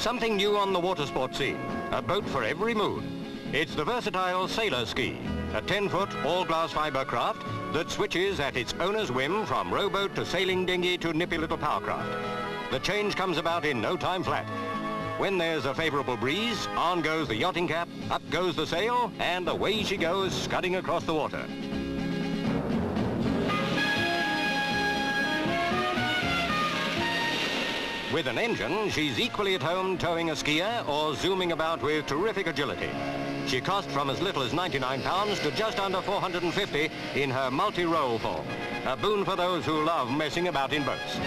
Something new on the water sport scene, a boat for every mood. It's the versatile Sailorski, a 10-foot all-glass fibre craft that switches at its owner's whim from rowboat to sailing dinghy to nippy little powercraft. The change comes about in no time flat. When there's a favourable breeze, on goes the yachting cap, up goes the sail, and away she goes, scudding across the water. With an engine, she's equally at home towing a skier or zooming about with terrific agility. She cost from as little as 99 pounds to just under 450 in her multi-role form. A boon for those who love messing about in boats.